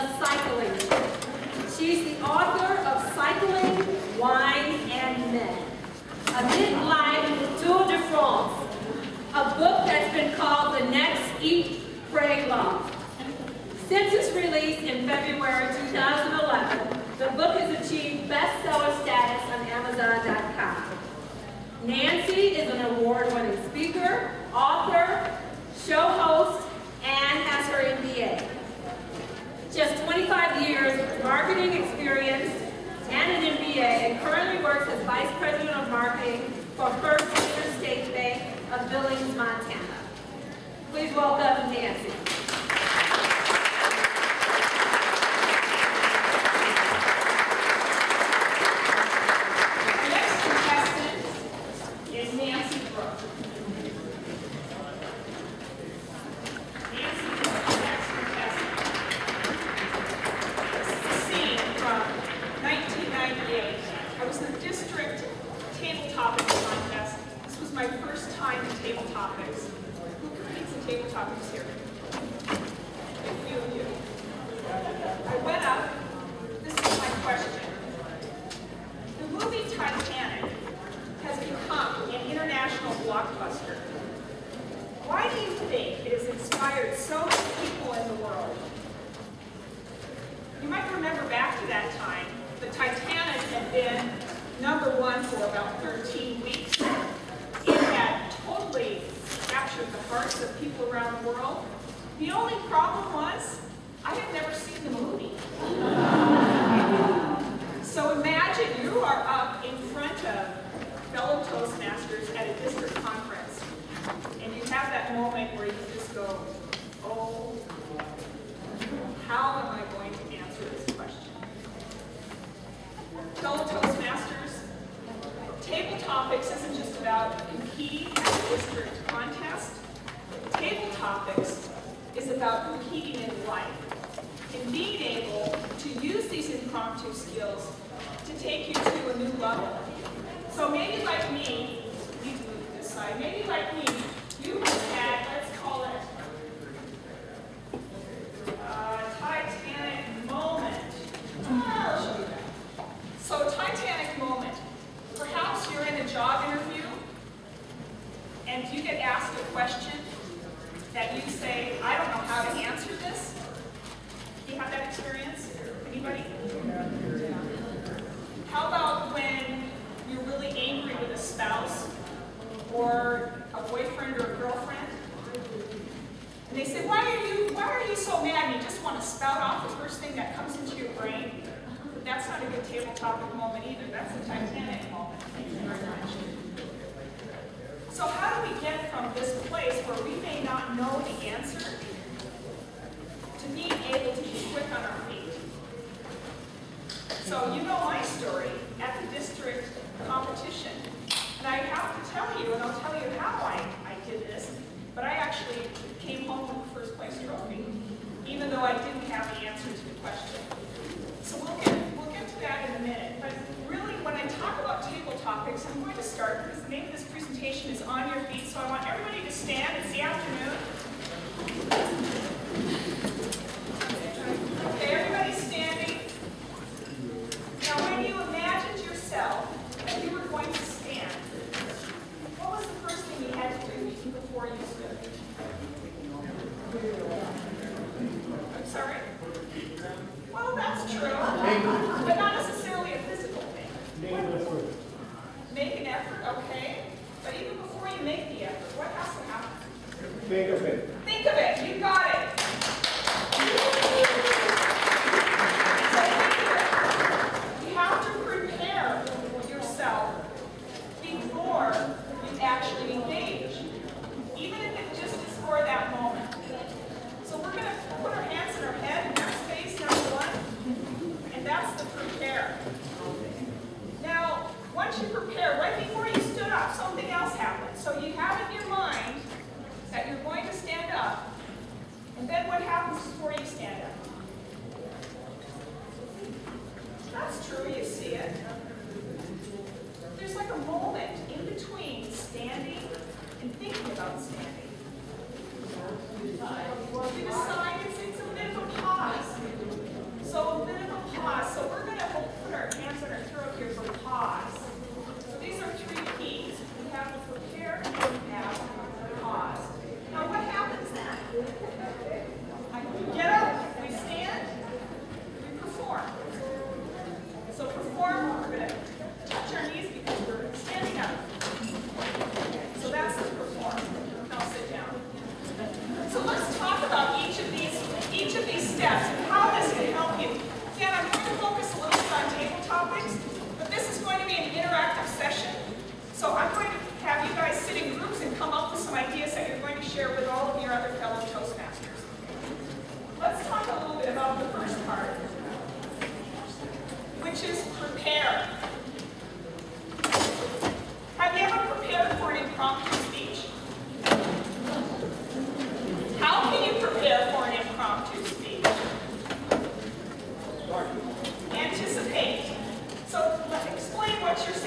the cycling. She's the author of Cycling, Wine, and Men, a midlife tour de France, a book that's been called The Next Eat, Pray, Love. Since its release in February 2011, the book has achieved bestseller status on Amazon.com. Nancy is an award-winning speaker, author, show host, and has her MBA. Has 25 years of marketing experience and an MBA and currently works as Vice President of Marketing for First Interstate Bank of Billings, Montana. Please welcome Nancy. get asked a question that you say, I don't know how to answer this? You have that experience? Anybody? How about when you're really angry with a spouse or a boyfriend or a girlfriend? And they say, why are you, why are you so mad? And you just want to spout off the first thing that comes into your brain. But that's not a good table topic moment either. That's a Titanic moment. Thank you very much. So how do we get from this place where we may not know the answer to being able to be quick on our feet? So you know my story at the district competition. And I have to tell you, and I'll tell you how I, I did this, but I actually came home with the first place trophy, even though I didn't have the answer to the question.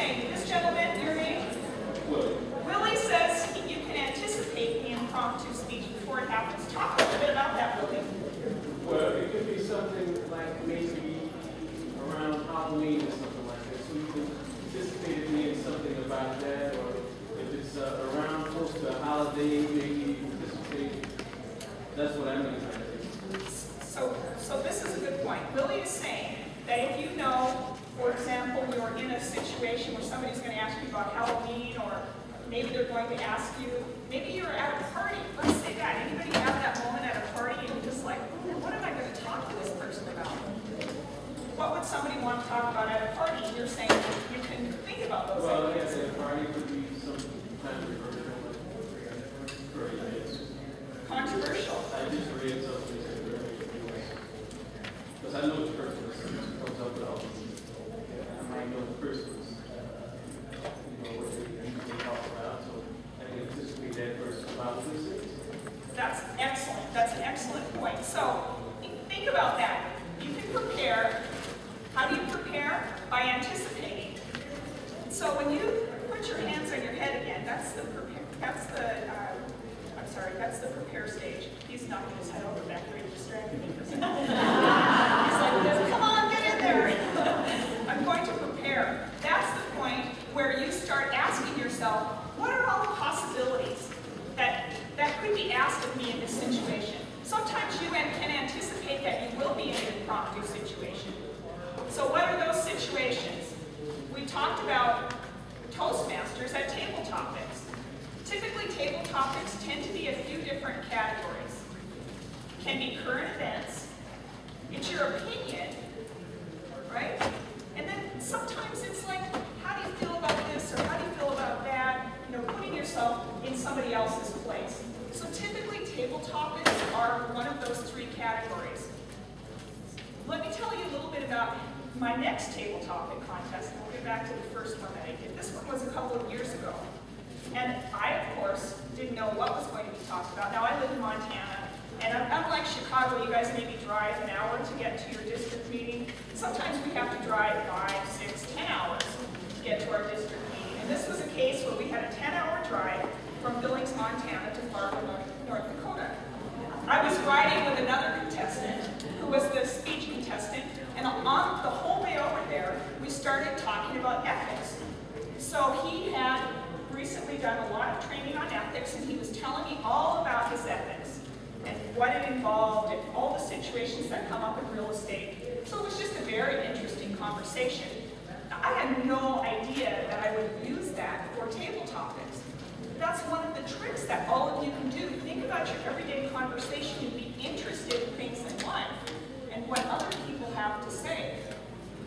name? This gentleman, your name? Willie. Willie says you can anticipate the impromptu speech before it happens. Talk a little bit about that, Willie. Well, it could be something like maybe around Halloween Because I know the person. And I know the person who's, you know, what talk about, so I that person about this. That's excellent. That's an excellent point. So think about that. You can prepare. How do you prepare? By anticipating. So when you put your hands on your head again, that's the prepare. That's the. Uh, I'm sorry. That's the prepare stage. He's knocking his head over back there. He distracted me for a second. He's like, this, "Come on, get in there." I'm going to prepare. That's the point where you start asking yourself, what are all the possibilities that that could be asked of me in this situation? Sometimes you an- can anticipate that you will be in an impromptu situation. So what are those situations? We talked about Toastmasters at table topics. Typically, table topics tend to be a few different categories. Can be current events, it's your opinion, right? And then sometimes it's like, how do you feel about this or how do you feel about that? You know, putting yourself in somebody else's place. So typically, table topics are one of those three categories. Let me tell you a little bit about my next table topic contest. We'll get back to the first one that I did. This one was a couple of years ago. And I, of course, didn't know what was going to be talked about. Now, I live in Montana, and un- unlike Chicago, you guys maybe drive an hour to get to your district meeting. Sometimes we have to drive five, six, ten hours to get to our district meeting. And this was a case where we had a 10-hour drive from Billings, Montana to Fargo, North- North Dakota. I was riding with another contestant who was the speech contestant, and on the whole way over there, we started talking about ethics. So he had recently done a lot of training on and he was telling me all about his ethics and what it involved and all the situations that come up in real estate. So it was just a very interesting conversation. I had no idea that I would use that for table topics. That's one of the tricks that all of you can do. Think about your everyday conversation and be interested in things in life and what other people have to say.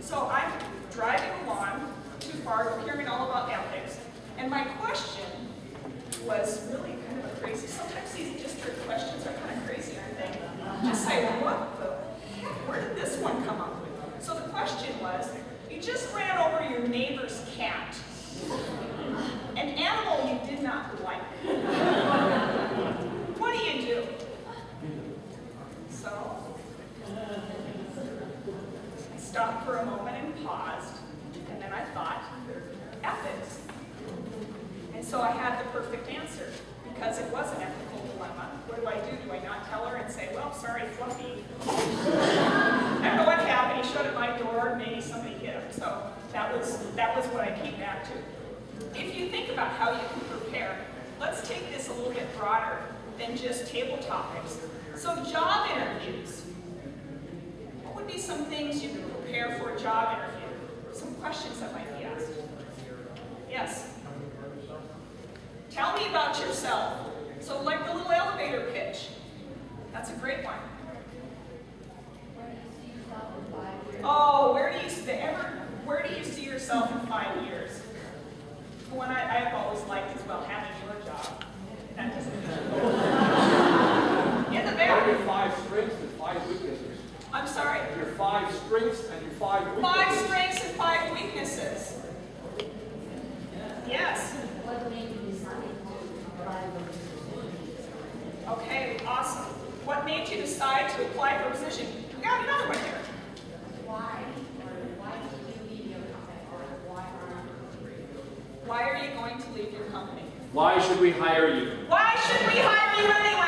So I'm driving along to Fargo, hearing all about ethics, and my question was really kind of a crazy. Sometimes these district questions are kind of crazy, aren't they? Just say, what the heck? Where did this one come up with? So the question was, you just ran over your neighbor's cat. An animal you did not like. What do you do? So, I stopped for a moment and paused, and then I thought, ethics. And so I had the perfect answer, because it was an ethical dilemma. What do I do? Do I not tell her and say, well, sorry, Fluffy. I don't know what happened. He shut at my door, maybe somebody hit him. So that was, that was what I came back to. If you think about how you can prepare, let's take this a little bit broader than just table topics. So job interviews. What would be some things you could prepare for a job interview? Some questions that might be asked. Yes? Tell me about yourself. So like the little elevator pitch. That's a great one. Oh, where do you see ever where do you see yourself in five years? The one I, I've always liked as well, having your job. That doesn't In the What back. your five strengths and five weaknesses? I'm sorry. Your five strengths and your five weaknesses. Five strengths and five weaknesses. Yes. What made you decide to apply for this position? Okay, awesome. What made you decide to apply for a position? We got another one here. Why, or why did you leave your company, or why aren't Why are you going to leave your company? Why should we hire you? Why should we hire you anyway?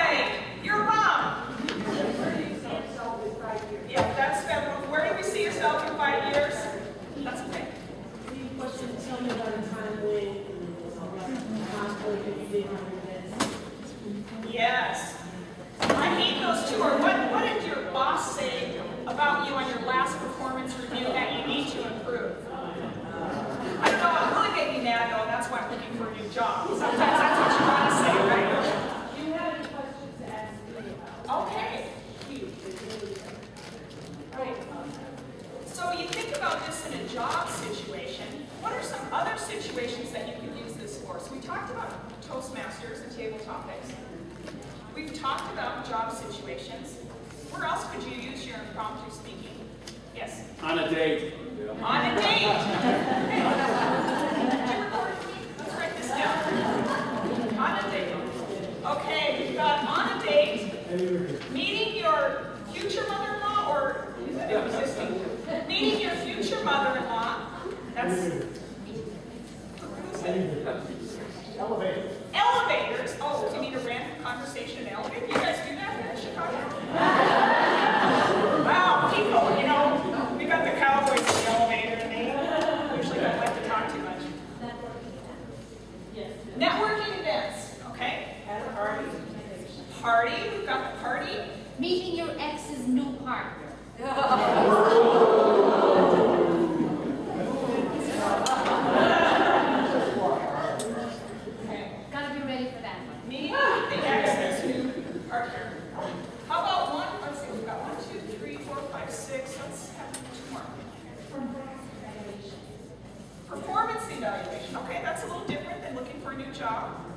evaluation. Okay, that's a little different than looking for a new job.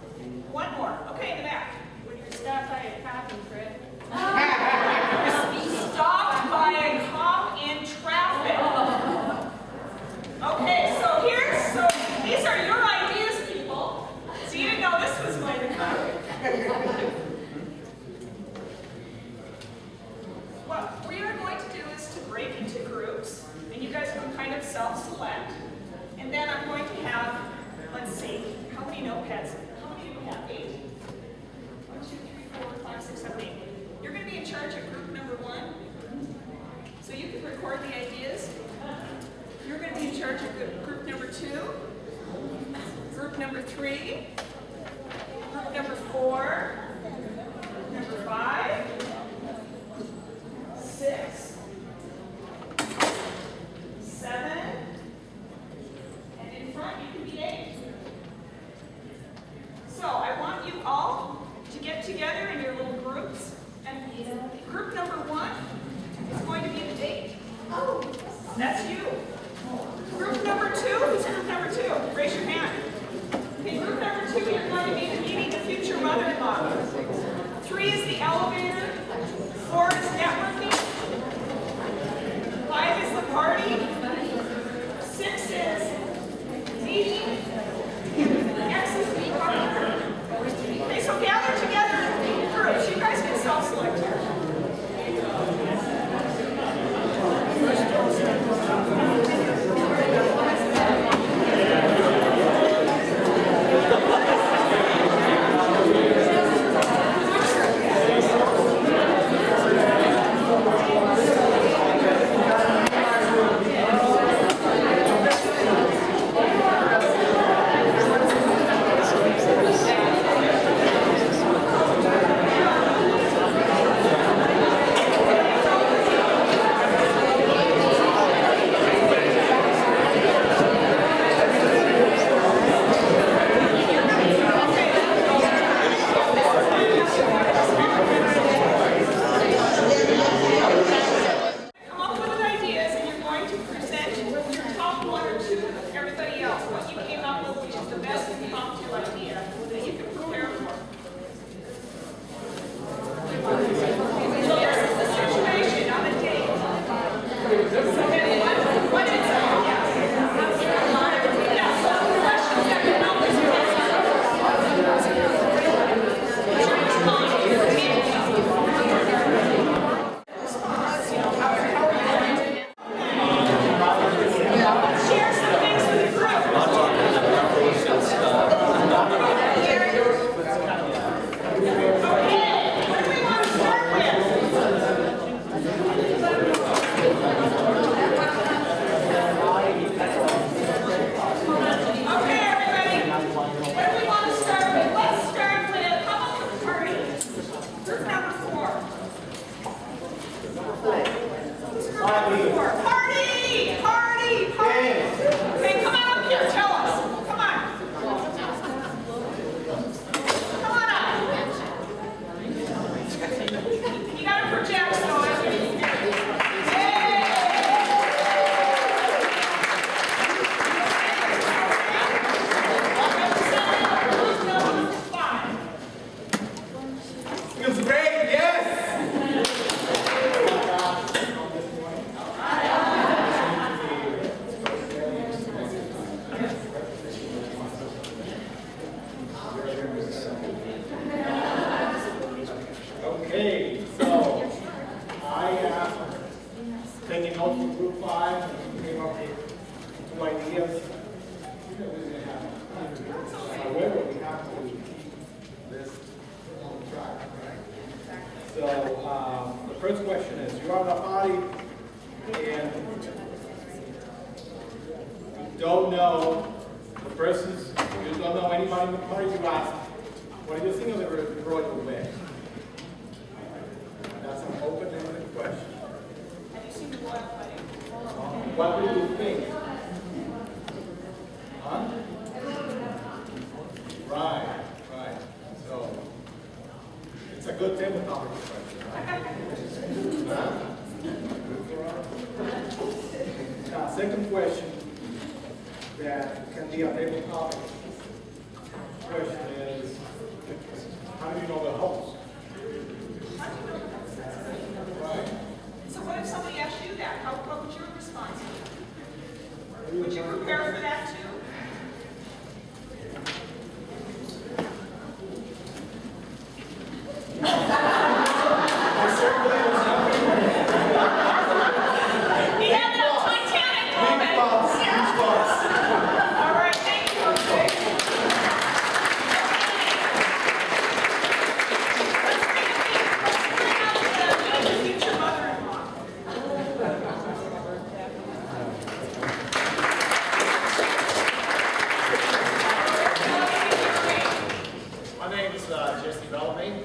three, notes from group five, came up with two ideas. However, we have to keep this on track, right? So, um, the first question is, you're at a party and you don't know the persons, you don't know anybody in the party, you ask, what do you think of the royal wedding? That's an open-ended question. Have you seen the royal wedding? What do you think? Huh? Right, right. So, it's a good table topic question, right? Huh? Now, second question that can be a table topic question is, how do you know the host? Right. So what if somebody asked you that? How, what would your response be? Would you prepare for that too? I certainly was He had that Titanic moment. All right, thank you, Jose. Let's bring it- let's bring out the future mother-in-law. My name is uh, Jesse Bellamy,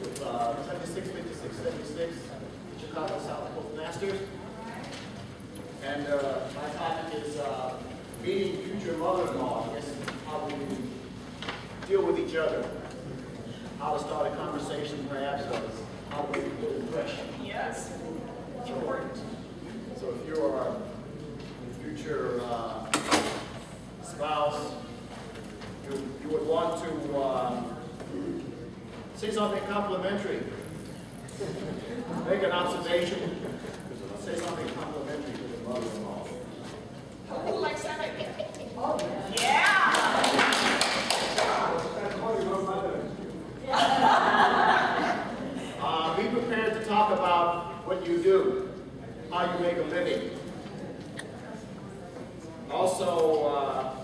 with uh, 765676 Chicago South Toastmasters. And uh, my topic is uh, meeting future mother-in-law, I guess how we deal with each other. How to start a conversation perhaps, or how a good impression. Yes, important. So if you are a future uh, spouse, you, you would want to um, say something complimentary. Make an observation. Say something complimentary to the mother-in-law. Who likes that idea? Yeah! Uh, be prepared to talk about what you do, how you make a living. Also, uh,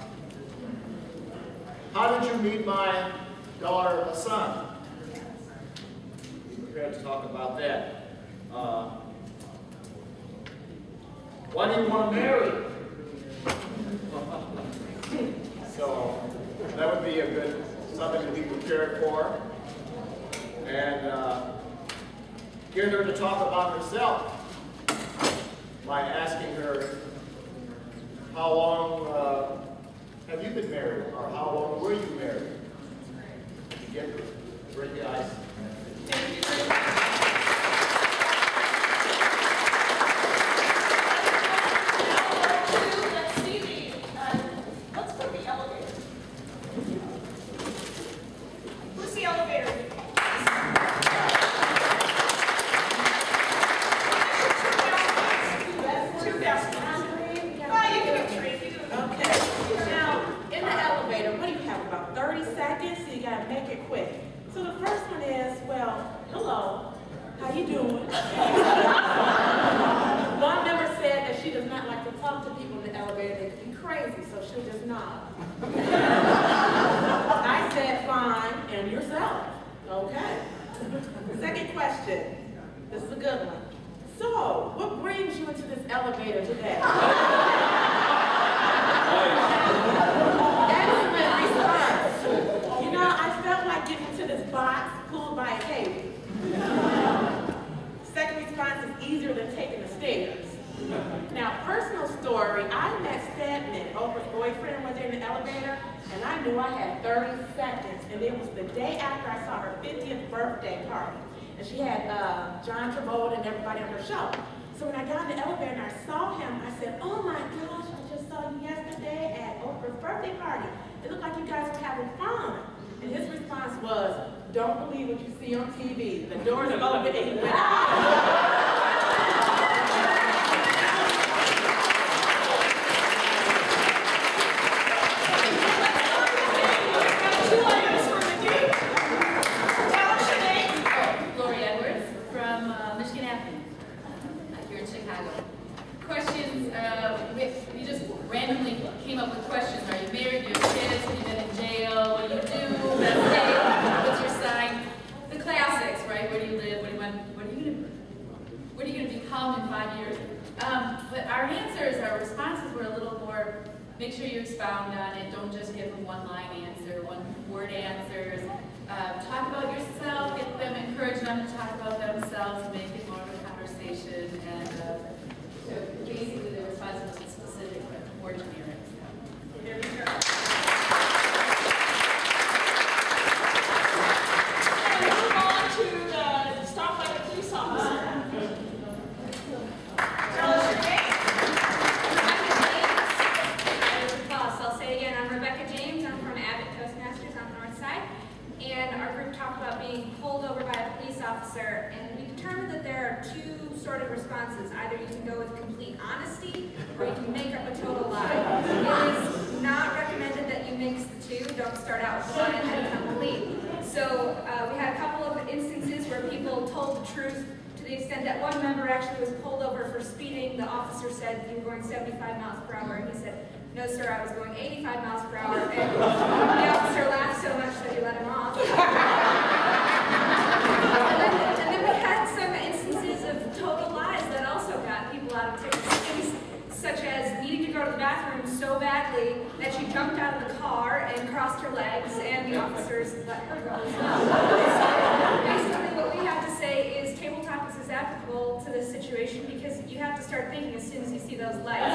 how did you meet my daughter Hassan? To talk about that. Uh, why do you want to marry? so that would be a good something to be prepared for and uh, get her to talk about herself by asking her, how long uh, have you been married, or how long were you married? To get break the ice. Thank you friend was in the elevator, and I knew I had 30 seconds, and it was the day after I saw her 50th birthday party. And she had uh, John Travolta and everybody on her show. So when I got in the elevator and I saw him, I said, oh my gosh, I just saw you yesterday at Oprah's birthday party. It looked like you guys were having fun. And his response was, don't believe what you see on TV. The doors are open and he went out. Sure you expound on it, don't just give them one line answer, one word answers. Uh, talk about yourself, get them, encourage them to talk about themselves, make it more of a conversation, and, uh, so basically the response was specific, but more generic, so. There you go. And move on to the stop by the police officer. Tell us your name. Boss, I'll say it again, I'm Rebecca James, I'm from Abbott Toastmasters on the north side, and our group talked about being pulled over by a police officer, and we determined that there are two sort of responses. Either you can go with complete honesty, or you can make up a total lie. It is not recommended that you mix the two, don't start out with one and then complete. So, uh, we had a couple of instances where people told the truth to the extent that one member actually was pulled over for speeding. The officer said you were going 75 miles per hour, and he said, no, sir, I was going 85 miles per hour. And the officer laughed so much that he let him off. and, then, and then we had some instances of total lies that also got people out of tickets. Things such as needing to go to the bathroom so badly that she jumped out of the car and crossed her legs, and the officers let her go basically, what we have to say is table topics is applicable to this situation because you have to start thinking as soon as you see those lights.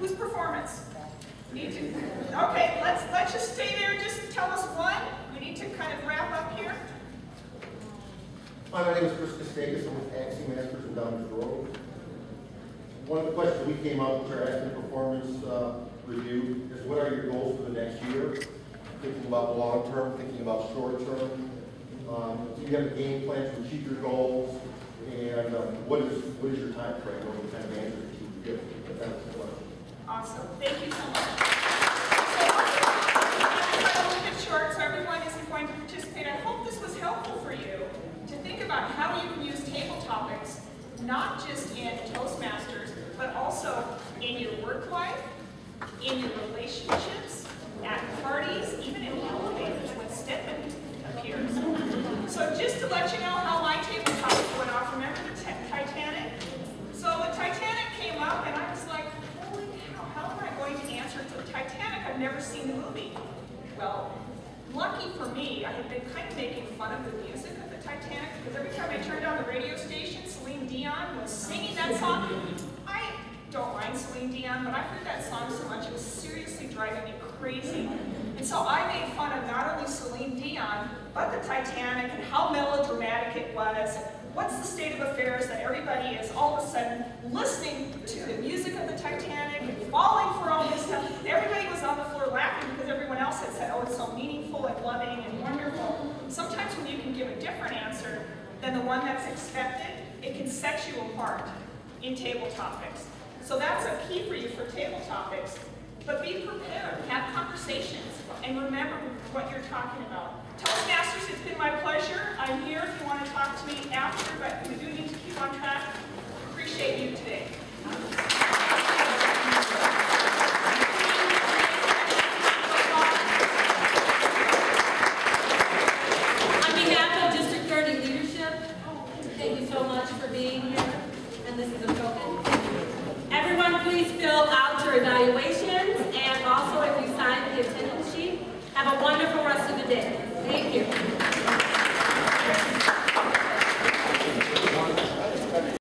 Whose performance? Need to, okay, let's, let's just stay there, just tell us one. We need to kind of wrap up here. Hi, my name is Chris Costagas, I'm with Axie Masters in Downers Grove. One of the questions we came up with our accident performance uh, review is what are your goals for the next year? Thinking about long term, thinking about short term. Um, Do you have a game plan to achieve your goals? And um, what is, what is your time frame? What kind of answer do you give? If that's the question. Awesome, thank you so much. So, I'm trying to look at short, so everyone isn't going to participate. I hope this was helpful for you to think about how you can use table topics, not just in Toastmasters, but also in your work life, in relationships, at parties, even in elevators when Stedman appears. So just to let you know how my table topic went off, remember the Titanic? So the Titanic came up and I was like, holy cow, how am I going to answer to the Titanic? I've never seen the movie. Well, lucky for me, I had been kind of making fun of the music of the Titanic because every time I turned on the radio station, Celine Dion was singing that song. I don't mind Celine Dion, but I heard that song so much it was seriously driving me crazy. And so I made fun of not only Celine Dion, but the Titanic and how melodramatic it was. What's the state of affairs that everybody is all of a sudden listening to the music of the Titanic and falling for all this stuff? Everybody was on the floor laughing because everyone else had said, oh, it's so meaningful and loving and wonderful. Sometimes when you can give a different answer than the one that's expected, it can set you apart in table topics. So that's a key for you for table topics. But be prepared, have conversations, and remember what you're talking about. Toastmasters, it's been my pleasure. I'm here if you want to talk to me after, but we do need to keep on track. Appreciate you today.